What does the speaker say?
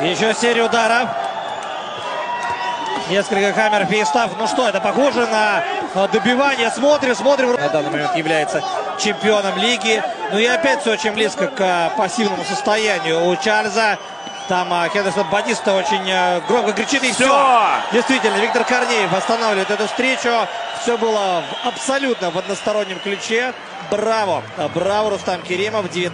Еще серия ударов. Несколько камер фейстав. Ну что, это похоже на э, добивание. Смотрим, смотрим. На данный момент является чемпионом лиги. Ну и опять все очень близко к э, пассивному состоянию у Чарльза. Там э, Хендерсон Батиста очень громко кричит и все. все. Действительно, Виктор Корнеев останавливает эту встречу. Все было в абсолютно в одностороннем ключе. Браво. Браво, Рустам Керимов. 19